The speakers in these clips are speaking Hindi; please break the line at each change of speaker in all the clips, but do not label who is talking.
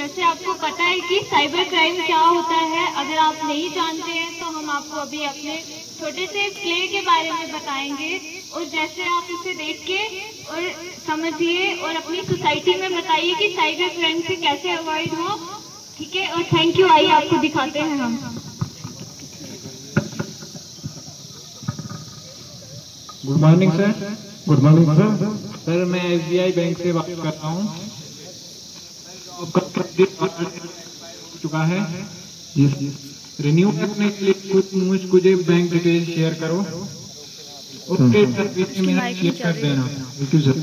जैसे आपको पता है कि साइबर क्राइम क्या होता है अगर आप नहीं जानते हैं तो हम आपको अभी अपने छोटे से प्ले के बारे में बताएँगे। और जैसे आप इसे देख के और समझिए और अपनी सोसाइटी में बताइए कि साइबर क्राइम से कैसे अवॉइड हो। ठीक है? और थैंक यू आइए आपको दिखाते हैं हम।
Good morning sir good morning sir sir मैं एसबीआई बैंक से बात कर रहा हूँ आपका क्रेडिट कार्ड हो चुका है। रिन्यू करने के लिए कुछ मुझे बैंक डिटेल शेयर करो। ओके सर बीच में मेरा शेयर कर देना। थैंक यू सर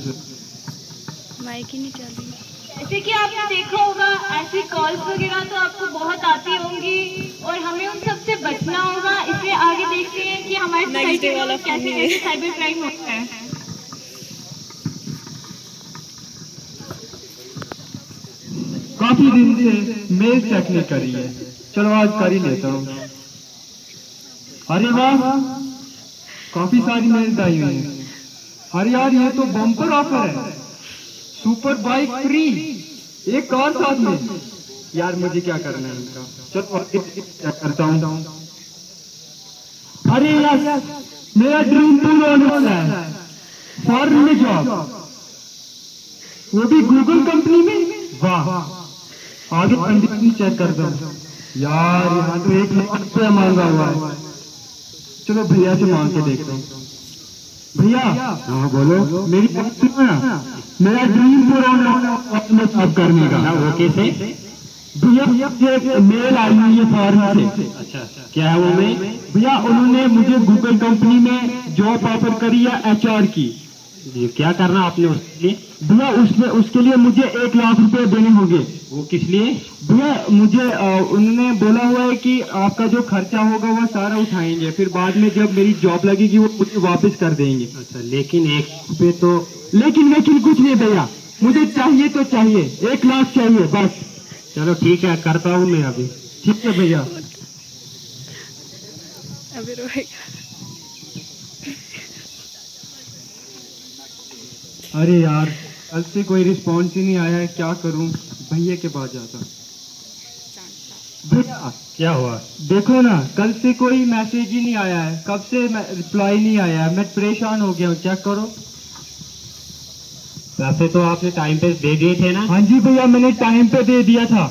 माइक ही नहीं चल रही।
जैसे कि आपने देखा होगा ऐसी कॉल्स वगैरह तो आपको बहुत आती होंगी और हमें उन सबसे बचना होगा। इसलिए आगे देखते हैं कि हमारे सोसाइटी में कैसे कैसे साइबर क्राइम होता है।
काफ़ी दिन से मेल चेक नहीं करी है चलो आज कर ही लेता हूँ। अरे वाह काफ़ी सारी मेल आई हुई है। अरे यार ये तो बम्पर ऑफ़र है। सुपर बाइक फ्री, एक कार साथ में। यार, मुझे क्या करना है इनका? चलो चेक करता हूँ। अरे यार, मेरा ड्रीम टूर होने वाला है। फॉरन में जॉब वो भी गूगल कंपनी में? वाह। आगे कंडीशन चेक कर दो। यार यहाँ तो एक लाख रुपया मांगा हुआ है। चलो भैया से मांग के देखता हूँ। भैया हाँ बोलो। मेरी बात सुनो ना। मेरा ड्रीम पूरा होना है सब करने का। वो कैसे? भैया भैया मेल आई हुई है फॉरन से। अच्छा क्या है वो मेल भैया उन्होंने मुझे गूगल कंपनी में जॉब ऑफ़र करी है एचआर की।
ये क्या करना आपने उसके लिए?
भैया उसमें उसके लिए मुझे एक लाख रुपए देने होंगे।
वो किस लिए?
भैया मुझे उन्होंने बोला हुआ है कि आपका जो खर्चा होगा वो सारा उठाएँगे। फिर बाद में जब मेरी जॉब लगेगी वो मुझे वापस कर देंगे।
अच्छा लेकिन एक पे तो
लेकिन लेकिन कुछ नहीं भैया। मुझे चाहिए तो चाहिए। एक लाख चाहिए बस।
चलो ठीक है करता हूँ मैं अभी।
ठीक है भैया।
अभी रोएगा
अरे यार कल से कोई रिस्पॉन्स ही नहीं आया है क्या करूँ? भैया के पास जाता। भैया
क्या हुआ?
देखो ना कल से कोई मैसेज ही नहीं आया है। कब से रिप्लाई नहीं आया है? मैं परेशान हो गया हूँ चेक करो।
पैसे तो आपने टाइम पे दे दिए थे ना?
हाँ जी भैया मैंने टाइम पे दे दिया था।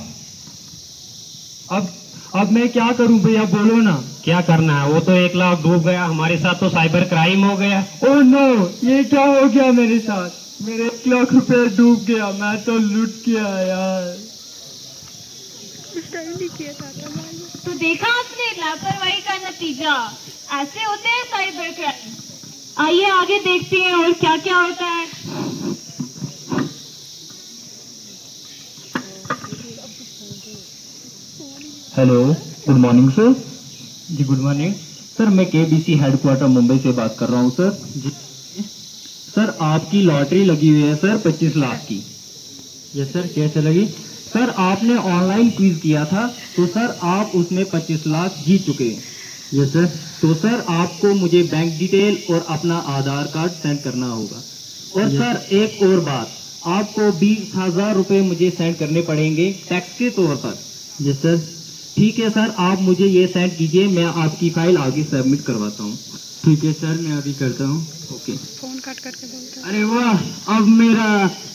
अब अब मैं क्या करूँ भैया बोलो ना।
क्या करना है? वो तो एक लाख डूब गया हमारे साथ तो साइबर क्राइम हो गया।
ओ नो ये क्या हो गया मेरे साथ? मेरे एक लाख रुपए डूब गया मैं तो लुट गया यार
उसका नहीं किया था तो
देखा आपने लापरवाही का नतीजा? ऐसे होते हैं साइबर क्राइम। आइए आगे देखते हैं और क्या क्या होता है।
हेलो गुड मॉर्निंग सर
जी गुड मॉर्निंग
सर मैं केबीसी हेडक्वार्टर मुंबई से बात कर रहा हूँ सर जी सर आपकी लॉटरी लगी हुई है सर 25 लाख की.
यस सर कैसे लगी?
सर आपने ऑनलाइन क्विज किया था तो सर आप उसमें 25 लाख जीत चुके हैं.
यस सर
तो सर आपको मुझे बैंक डिटेल और अपना आधार कार्ड सेंड करना होगा. और सर एक और बात. आपको बीस हज़ार रुपए मुझे सेंड करने पड़ेंगे टैक्स के तौर पर.
यस सर
ठीक है सर आप मुझे ये सेंड कीजिए मैं आपकी फ़ाइल आगे सबमिट करवाता हूँ।
ठीक है सर मैं अभी करता हूँ।
ओके
फ़ोन काट करके बोलता है।
अरे वाह अब मेरा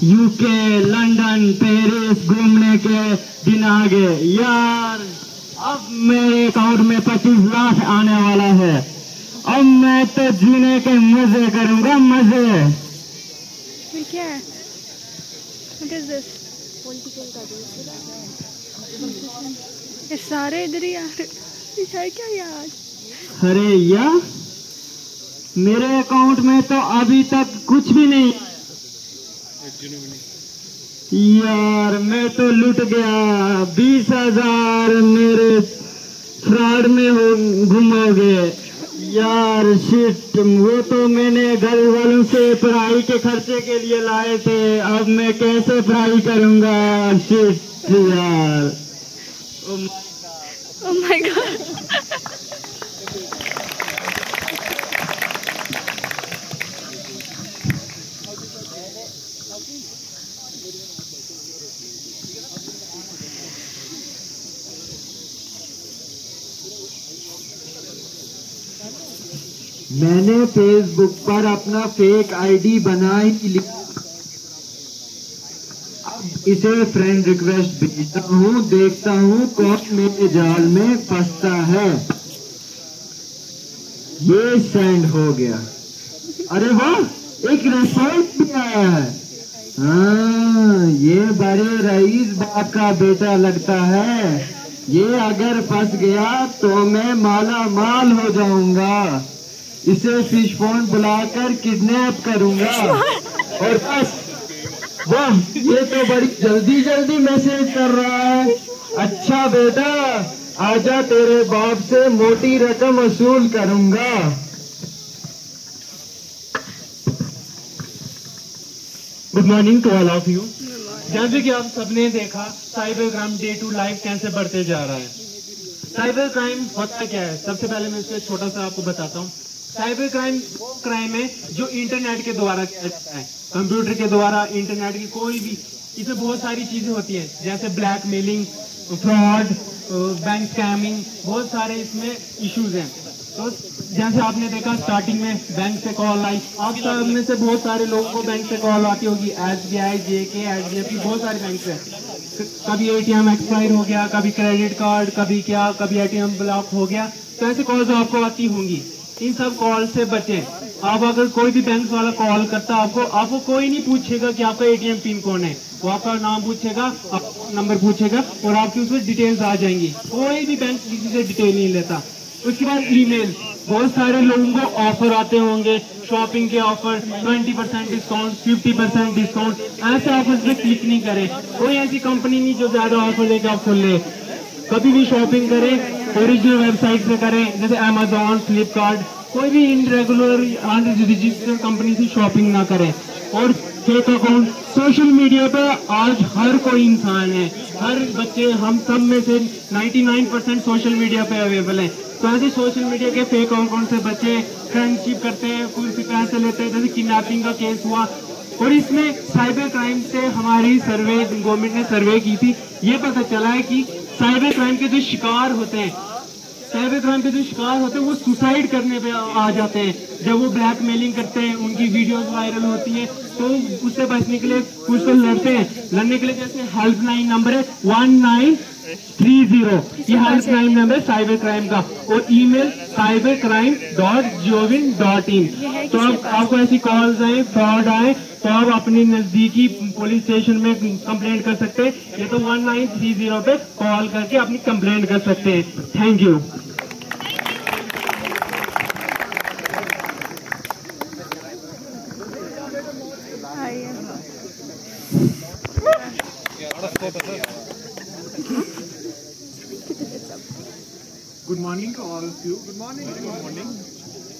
यूके लंदन पेरिस घूमने के दिन आ गए। यार अब मेरे अकाउंट में पच्चीस लाख आने वाला है। अब मैं तो जीने के मज़े करूँगा मज़े।
क्या है? What is this? ये सारे इधर ही आ रहे है क्या यार?
अरे या, मेरे अकाउंट में तो अभी तक कुछ भी नहीं यार, मैं तो लुट गया। बीस हज़ार मेरे फ्रॉड में हो गुम यार शिट वो तो मैंने घर वालों से पढ़ाई के खर्चे के लिए लाए थे। अब मैं कैसे पढ़ाई करूँगा? शिट यार।
Um, oh my god.
मैंने फेसबुक पर अपना फेक आईडी बनाई इसे फ्रेंड रिक्वेस्ट भेजता हूँ देखता हूँ कौन मेरे जाल में फंसता है। ये सेंड हो गया। अरे वाह एक रिज़ल्ट भी आया है। हाँ ये बड़े रईस बाप का बेटा लगता है। ये अगर फंस गया तो मैं माला माल हो जाऊँगा। इसे फ़िश फ़ोन बुलाकर किडनैप करूँगा। और बस वाह ये तो बड़ी जल्दी जल्दी मैसेज कर रहा है। अच्छा बेटा, आजा तेरे बाप से मोटी रकम वसूल करूँगा।
Good morning to all of you जैसे कि आप सबने देखा cyber crime day to life कैसे बढ़ते जा रहा है। साइबर क्राइम होता क्या है? सबसे पहले मैं इसको छोटा सा आपको बताता हूँ। साइबर क्राइम वो क्राइम है जो इंटरनेट के द्वारा किया जाता है। कंप्यूटर के द्वारा, इंटरनेट की कोई भी इसमें बहुत सारी चीज़ें होती हैं, जैसे ब्लैकमेलिंग फ्रॉड बैंक स्कैमिंग बहुत सारे इसमें इश्यूज़ हैं। तो जैसे आपने देखा स्टार्टिंग में बैंक से कॉल आई। आप सब में से बहुत सारे लोगों को बैंक से कॉल आती होगी। एस बी आई जे के एच डी एफ़ बहुत सारे बैंक से कभी एटीएम एक्सपायर हो गया, कभी क्रेडिट कार्ड कभी क्या, कभी एटीएम ब्लॉक हो गया। तो ऐसे कॉल्स आपको आती होंगी। इन सब कॉल से बचें। आप अगर कोई भी बैंक वाला कॉल करता आपको आपको कोई नहीं पूछेगा कि आपका एटीएम पिन कौन है। वो आपका नाम पूछेगा आपका नंबर पूछेगा और आपकी उसमें डिटेल्स आ जाएँगी। कोई भी बैंक किसी से डिटेल नहीं लेता। उसके बाद ईमेल बहुत सारे लोगों को ऑफ़र आते होंगे। शॉपिंग के offer 20 percent discount 50 percent discount ऐसे ऑफ़र पे क्लिक नहीं करें। कोई ऐसी कंपनी नहीं जो ज़्यादा ऑफ़र देके आपको ले। कभी भी शॉपिंग करें ओरिजिनल वेबसाइट से करें, जैसे अमेजोन फ्लिपकार्ट कोई भी इन रेगुलर रजिस्टर्ड कंपनी से शॉपिंग ना करें। और फेक अकाउंट सोशल मीडिया पे आज हर कोई इंसान है। हर बच्चे, हम सब में से 99 परसेंट सोशल मीडिया पे अवेलेबल है। तो ऐसे सोशल मीडिया के फेक अकाउंट से बच्चे फ्रेंडशिप करते हैं कुछ पैसे लेते हैं, जैसे किडनैपिंग का केस हुआ। और इसमें साइबर क्राइम से हमारी सर्वे गवर्नमेंट ने सर्वे की थी। ये पता चला है कि साइबर क्राइम के जो शिकार होते हैं साइबर क्राइम के जो शिकार होते हैं वो सुसाइड करने पे आ जाते हैं। जब वो ब्लैकमेलिंग करते हैं उनकी वीडियोस वायरल होती है तो उससे बचने के लिए कुछ तो लड़ते हैं। लड़ने के लिए जैसे हेल्पलाइन नंबर है वन नाइन थ्री ज़ीरो ये हेल्पलाइन नंबर है साइबर क्राइम का। और ईमेल साइबर क्राइम डॉट जियोविन डॉट इन तो अब आपको ऐसी कॉल्स आए फ्रॉड आए तो आप अपनी नजदीकी पुलिस स्टेशन में कंप्लेंट कर सकते हैं। ये तो वन नाइन थ्री ज़ीरो पे कॉल करके अपनी कंप्लेंट कर सकते हैं। Thank you Good morning to all of you. Good morning. Good morning.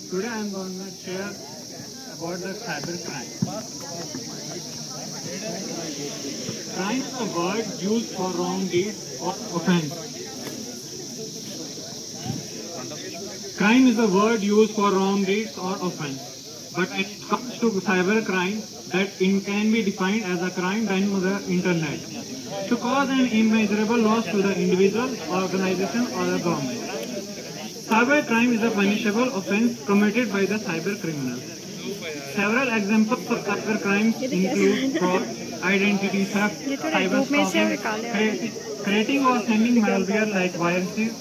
Today I am going to share about the cyber crime. Crime is a word used for wrong deeds or offense. Crime is a word used for wrong deeds or offense. But when it comes to cyber crime, that in, can be defined as a crime done on the internet to cause an immeasurable loss to the individual, organization or the government. Cybercrime is a punishable offense committed by the cyber criminal. Several examples of cyber crimes include fraud, identity theft, cyberstalking, creating or sending malware like viruses,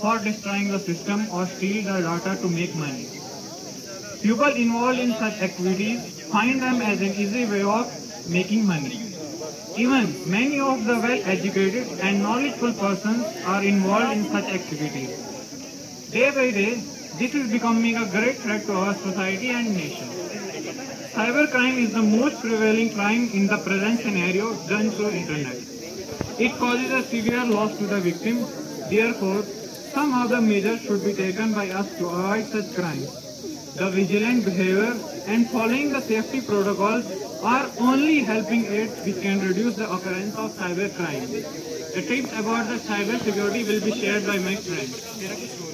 for destroying the system or steal the data to make money. People involved in such activities find them as an easy way of making money. Even many of the well-educated and knowledgeable persons are involved in such activities. Day by day, this is becoming a great threat to our society and nation. Cybercrime is the most prevailing crime in the present scenario done through internet. It causes a severe loss to the victim. Therefore, some other measures should be taken by us to avoid such crimes. The vigilant behavior and following the safety protocols are only helping aids which can reduce the occurrence of cyber crime. The tips about the cyber security will be shared by my friend.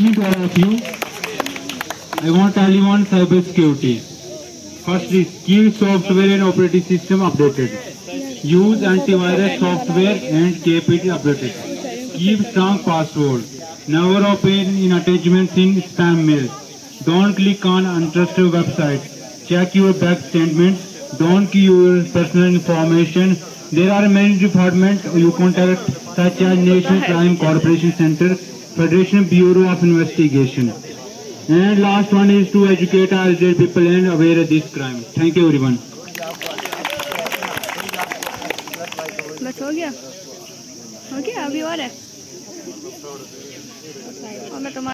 Good to all of you. I want to tell you on cyber security. First is keep software and operating system updated. Use antivirus software and keep it updated. Keep strong password. Never open in attachments in spam mail. Don't click on untrusted websites. Check your bank statements. Don't keep your personal information. There are many departments you contact such as National Crime Corporation Center, Federation Bureau of Investigation. And last one is to educate our elderly people and aware of this crime. Thank you everyone.
बस हो गया हो गया अभी और है और मैं तुम्हारा